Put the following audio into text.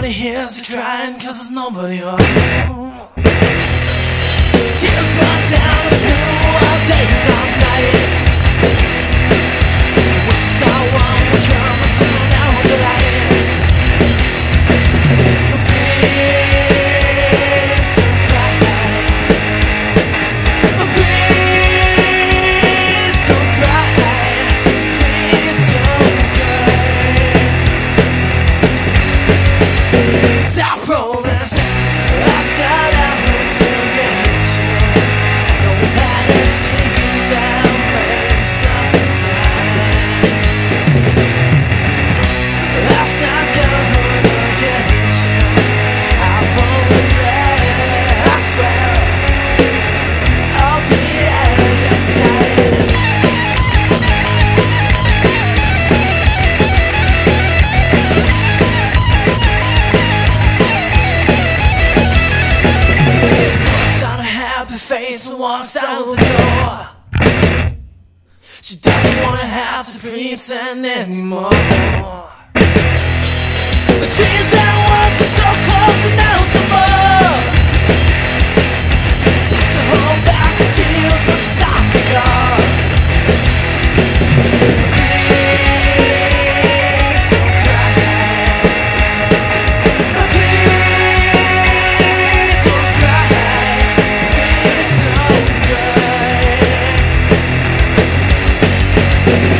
Nobody hears you crying cause there's nobody home. Tears run down walks out the door. She doesn't wanna have to pretend anymore. But she's that Yeah.